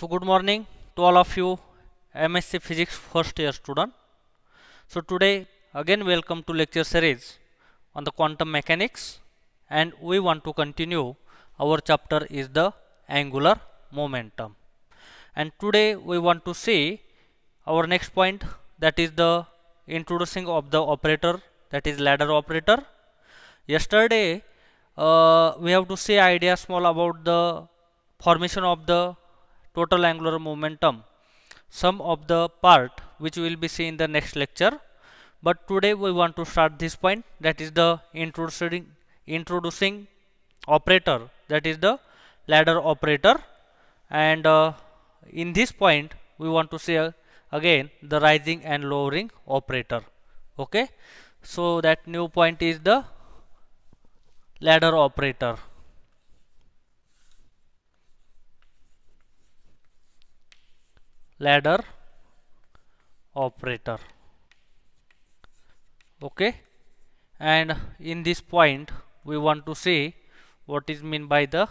So good morning to all of you MSc Physics first year student. So today again welcome to lecture series on the quantum mechanics and we want to continue our chapter is the angular momentum. And today we want to see our next point that is the introducing of the operator that is ladder operator. Yesterday uh, we have to see idea small about the formation of the total angular momentum some of the part which we will be seeing in the next lecture. But today we want to start this point that is the introducing introducing operator that is the ladder operator. And uh, in this point we want to see uh, again the rising and lowering operator. Okay? So that new point is the ladder operator ladder operator. Okay? And in this point we want to see what is mean by the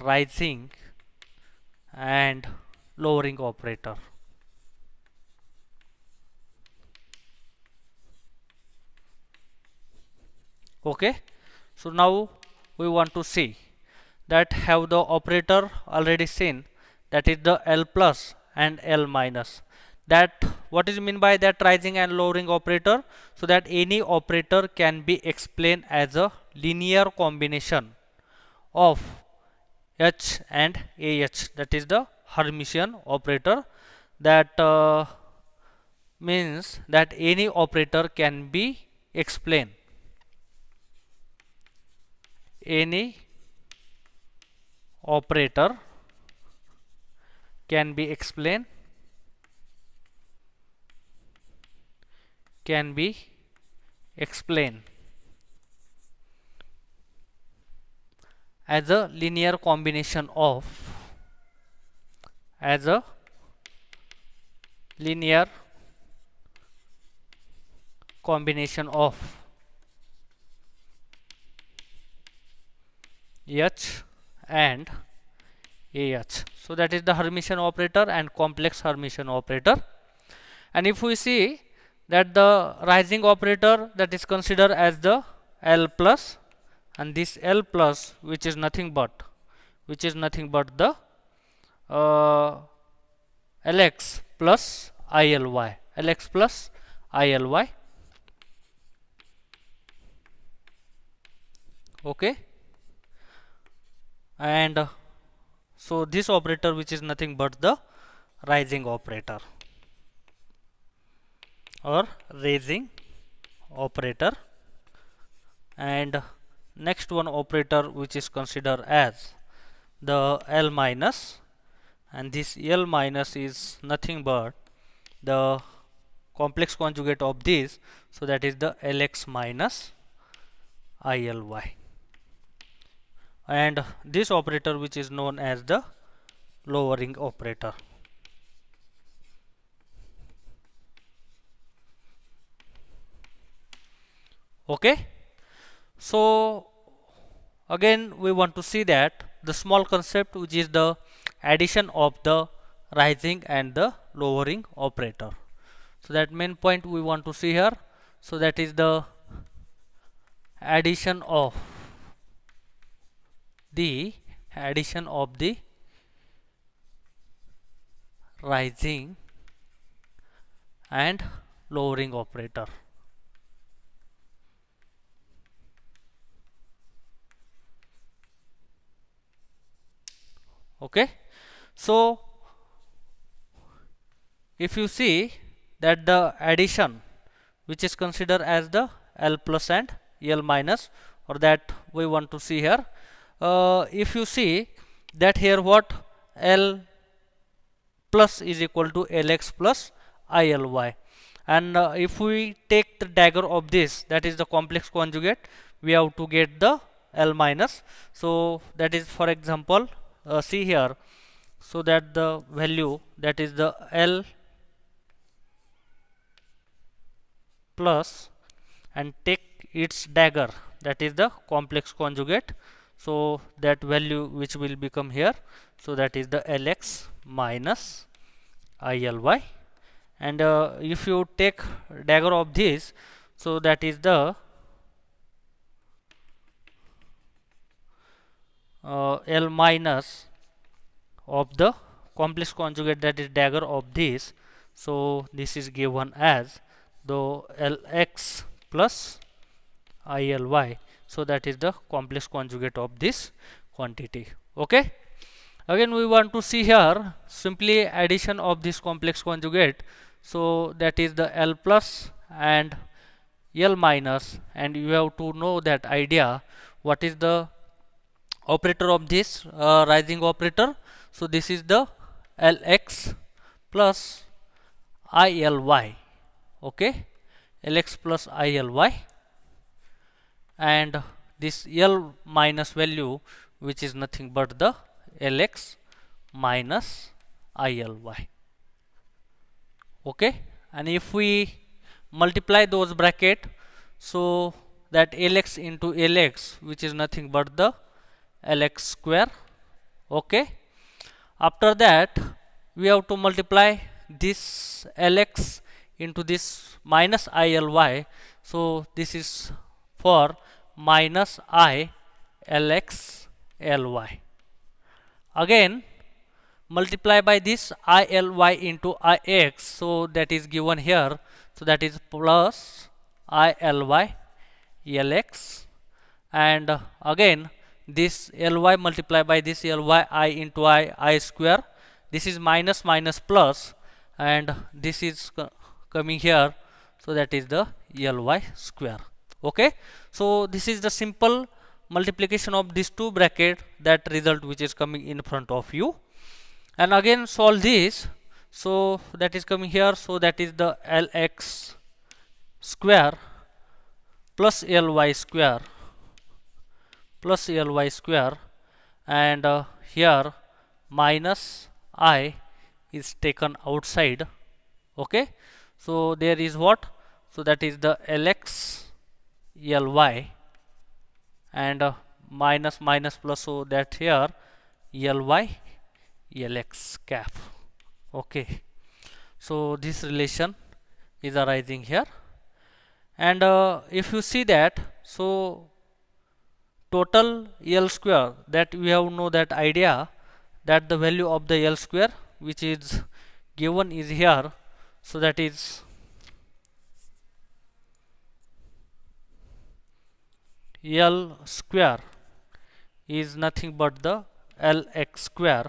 rising and lowering operator. Okay? So now we want to see that have the operator already seen that is the L plus and L minus. That what is mean by that rising and lowering operator? So that any operator can be explained as a linear combination of H and AH that is the Hermitian operator. That uh, means that any operator can be explained. Any operator can be explained? Can be explained. As a linear combination of as a linear combination of H and AH. So that is the Hermitian operator and complex Hermitian operator. And if we see that the rising operator that is considered as the L plus and this L plus which is nothing but which is nothing but the uh, Lx plus ILy Lx plus ILy okay and uh, so this operator which is nothing but the rising operator or raising operator. And next one operator which is considered as the L minus. And this L minus is nothing but the complex conjugate of this. So that is the Lx minus ILy and this operator which is known as the lowering operator. Okay? So again we want to see that the small concept which is the addition of the rising and the lowering operator. So that main point we want to see here. So that is the addition of the addition of the rising and lowering operator. Okay? So if you see that the addition which is considered as the L plus and L minus or that we want to see here uh, if you see that here what? L plus is equal to Lx plus ILy and uh, if we take the dagger of this that is the complex conjugate we have to get the L minus. So that is for example uh, see here. So that the value that is the L plus and take its dagger that is the complex conjugate so that value which will become here so that is the lx minus ily and uh, if you take dagger of this so that is the uh, L minus of the complex conjugate that is dagger of this. So this is given as the Lx plus ILy so that is the complex conjugate of this quantity. Okay? Again we want to see here simply addition of this complex conjugate. So that is the L plus and L minus. And you have to know that idea. What is the operator of this? Uh, rising operator. So this is the Lx plus ILy okay? Lx plus ILy and this L minus value which is nothing but the Lx minus ILy okay? And if we multiply those bracket so that Lx into Lx which is nothing but the Lx square okay? After that we have to multiply this Lx into this minus ILy so this is for minus I Lx Ly again multiply by this ILy into Ix so that is given here. So that is plus ILy Lx and again this Ly multiplied by this Ly i into i i square. This is minus minus plus. And this is coming here. So that is the Ly square okay? So this is the simple multiplication of these two bracket that result which is coming in front of you. And again solve this. So that is coming here. So that is the Lx square plus Ly square plus Ly square. And uh, here minus i is taken outside. Okay? So there is what? So that is the Lx Ly and uh, minus minus plus so that here Ly Lx cap. Okay. So this relation is arising here. And uh, if you see that so total L square that we have know that idea that the value of the L square which is given is here so that is L square is nothing but the Lx square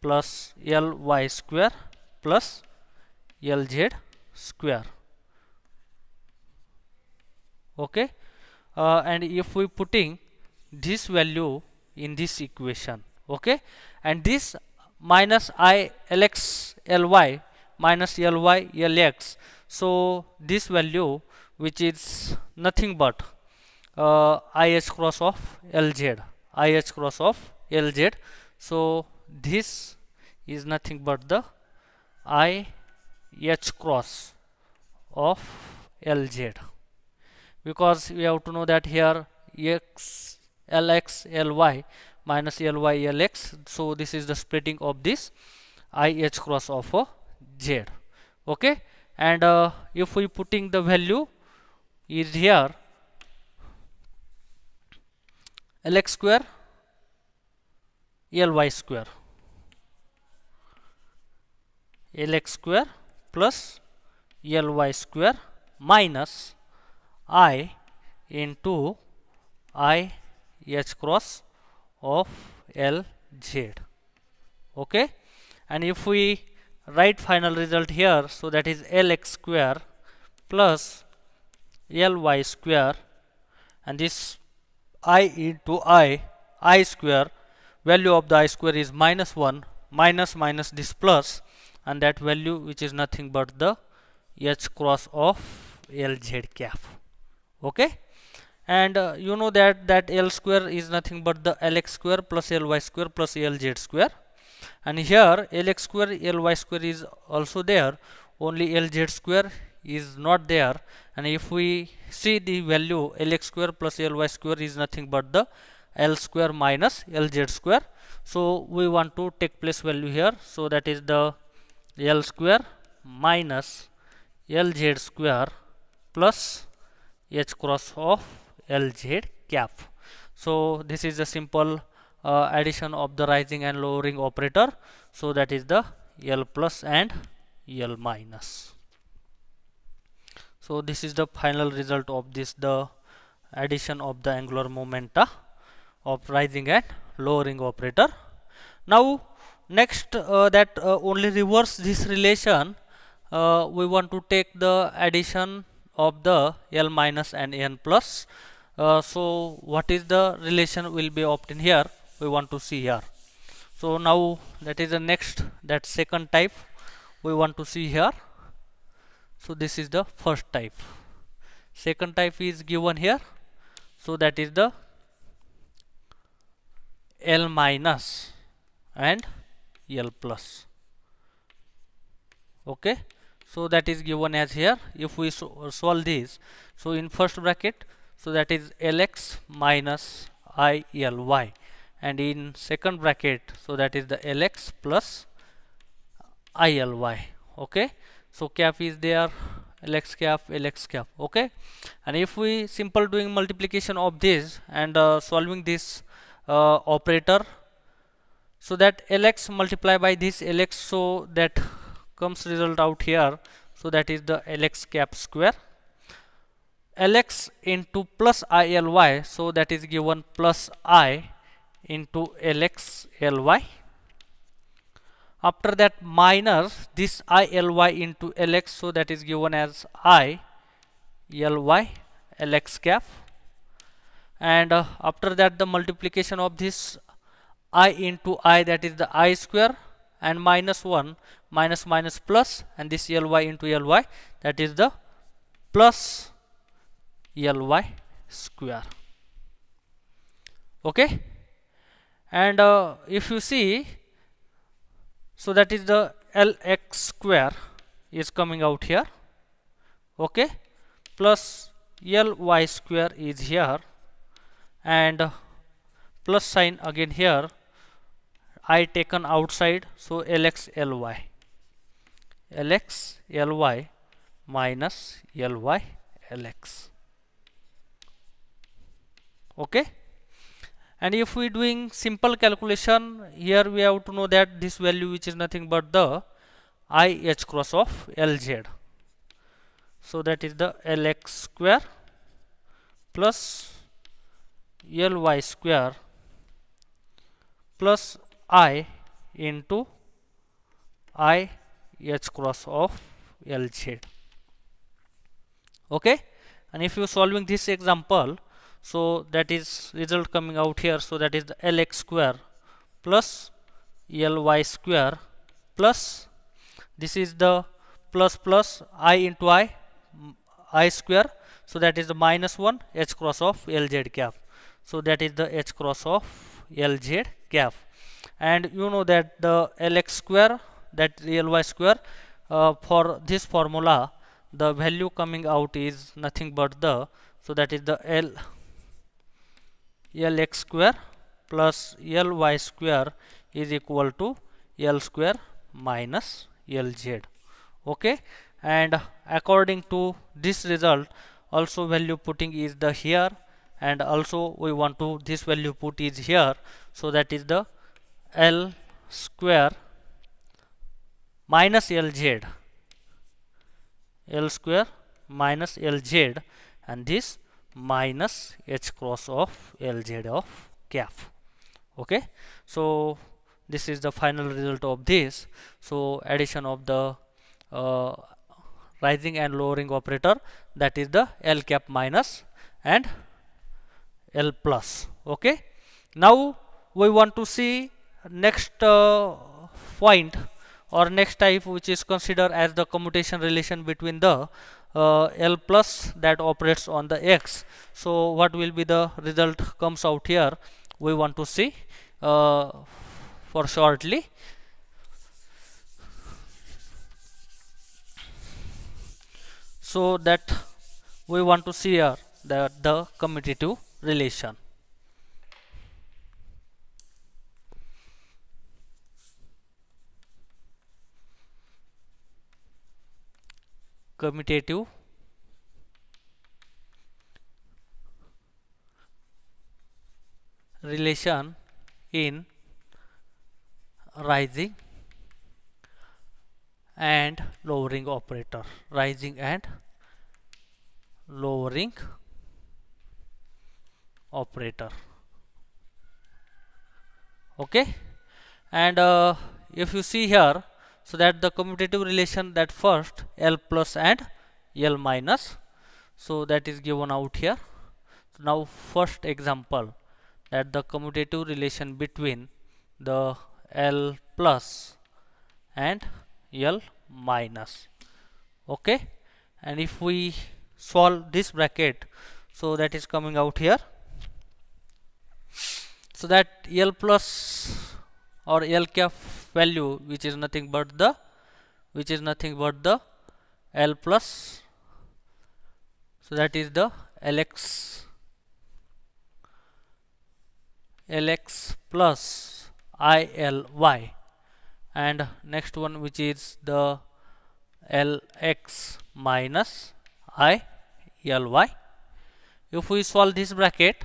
plus Ly square plus Lz square. Okay? Uh, and if we putting this value in this equation okay? And this minus i lx ly minus ly lx so this value which is nothing but uh, ih cross of lz ih cross of lz so this is nothing but the i h cross of lz because we have to know that here x Lx Ly minus Ly Lx so this is the splitting of this IH cross of a Z. Okay? And uh, if we putting the value is here Lx square Ly square. Lx square plus Ly square minus I into I H cross of LZ okay? And if we write final result here so that is Lx square plus Ly square. And this i into i i square value of the i square is minus 1 minus minus this plus and that value which is nothing but the h cross of lz cap. Okay? And uh, you know that that L square is nothing but the Lx square plus Ly square plus Lz square. And here Lx square Ly square is also there. Only Lz square is not there. And if we see the value Lx square plus Ly square is nothing but the L square minus Lz square. So we want to take place value here. So that is the L square minus LZ square plus H cross of LZ cap. So this is a simple uh, addition of the rising and lowering operator. So that is the L plus and L minus so this is the final result of this the addition of the angular momenta of rising and lowering operator. Now next uh, that uh, only reverse this relation uh, we want to take the addition of the L minus and N plus. Uh, so what is the relation will be obtained here? We want to see here. So now that is the next that second type we want to see here so this is the first type. Second type is given here. So that is the L minus and L plus. Okay? So that is given as here. If we so solve this so in first bracket so that is Lx minus ILy and in second bracket so that is the Lx plus ILy okay so cap is there Lx cap Lx cap okay? And if we simple doing multiplication of this and uh, solving this uh, operator so that Lx multiply by this Lx so that comes result out here. So that is the Lx cap square. Lx into plus ILy so that is given plus I into Lx Ly after that minus this ILy into Lx so that is given as I Ly Lx cap. And uh, after that the multiplication of this I into I that is the I square and minus 1 minus minus plus and this Ly into Ly that is the plus Ly square. Okay? And uh, if you see so that is the Lx square is coming out here. Okay. Plus Ly square is here. And plus sign again here. I taken outside. So Lx Ly Lx Ly minus Ly Lx okay and if we doing simple calculation here we have to know that this value which is nothing but the i h cross of lz so that is the lx square plus ly square plus i into i h cross of lz okay? And if you solving this example so that is result coming out here. So that is the lx square plus ly square plus this is the plus plus i into i i square. So that is the minus 1 h cross of lz cap. So that is the h cross of lz cap. And you know that the lx square that ly square uh, for this formula the value coming out is nothing but the so that is the l Lx square plus Ly square is equal to L square minus Lz. Okay? And according to this result also value putting is the here and also we want to this value put is here. So that is the L square minus Lz. L square minus Lz. And this minus h cross of lz of cap. Okay? So this is the final result of this. So addition of the uh, rising and lowering operator that is the l cap minus and l plus. Okay? Now we want to see next uh, point or next type which is considered as the commutation relation between the uh, L plus that operates on the X. So what will be the result comes out here we want to see uh, for shortly. So that we want to see here that the commutative relation. Commutative relation in rising and lowering operator. Rising and lowering operator. Okay? And uh, if you see here so that the commutative relation that first L plus and L minus. So that is given out here. So now first example that the commutative relation between the L plus and L minus. Okay? And if we solve this bracket so that is coming out here. So that L plus or L cap value which is nothing but the which is nothing but the L plus. So that is the Lx Lx plus ILY and next one which is the Lx minus ILY if we solve this bracket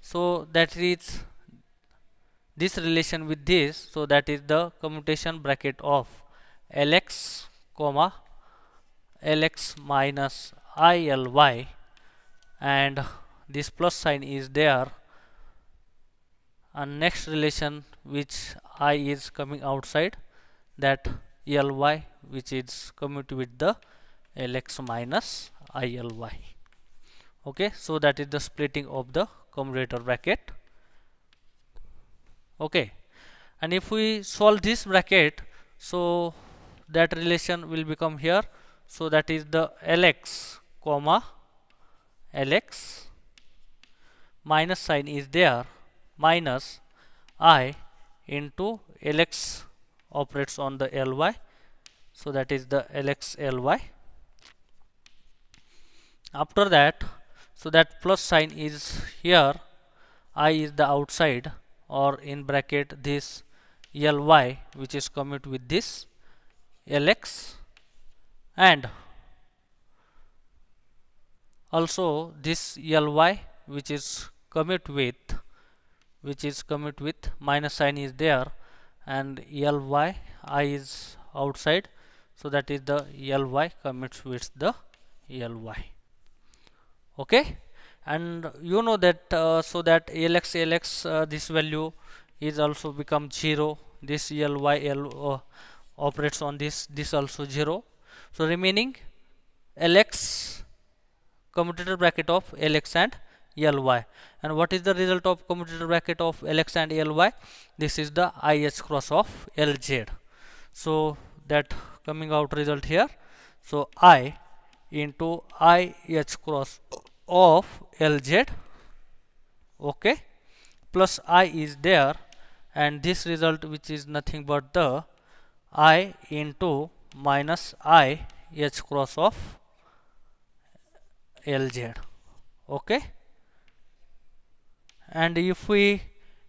so that is this relation with this so that is the commutation bracket of Lx comma Lx minus ILY and this plus sign is there. And next relation which i is coming outside that ly which is commute with the lx minus ily okay so that is the splitting of the commutator bracket okay. And if we solve this bracket so that relation will become here. So that is the lx comma lx minus sign is there minus i into Lx operates on the Ly. So that is the Lx Ly. After that so that plus sign is here i is the outside or in bracket this Ly which is commute with this Lx and also this Ly which is commute with which is commute with minus sign is there and ly i is outside. So that is the ly commutes with the ly okay and you know that uh, so that lx lx uh, this value is also become 0 this ly l uh, operates on this this also 0 so remaining lx commutator bracket of lx and ly and what is the result of commutator bracket of lx and ly this is the ih cross of lz so that coming out result here. So i into ih cross of lz okay plus i is there and this result which is nothing but the i into minus i h cross of lz okay. And if we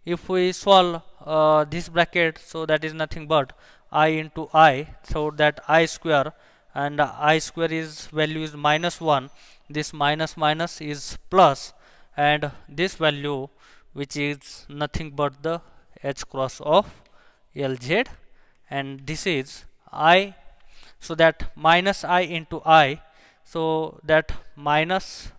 if we solve uh, this bracket so that is nothing but i into i so that i square and i square is value is minus 1 this minus minus is plus and this value which is nothing but the h cross of lz and this is i. So that minus i into i so that minus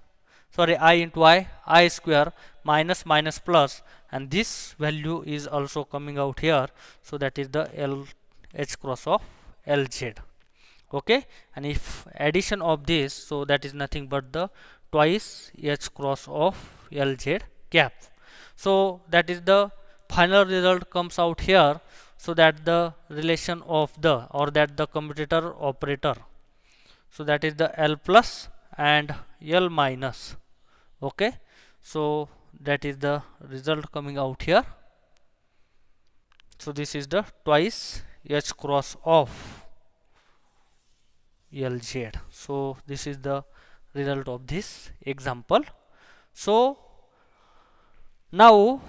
sorry i into i i square minus minus plus. And this value is also coming out here. So that is the L H cross of LZ okay? And if addition of this so that is nothing but the twice H cross of LZ cap so that is the final result comes out here so that the relation of the or that the commutator operator. So that is the L plus and L minus. Okay? So that is the result coming out here. So this is the twice h cross of lz so this is the result of this example. So now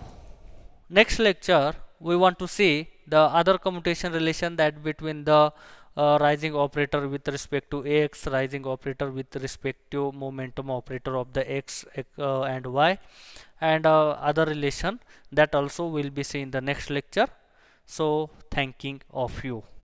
next lecture we want to see the other commutation relation that between the uh, rising operator with respect to x rising operator with respect to momentum operator of the x uh, and y and uh, other relation that also will be seen in the next lecture. So thanking of you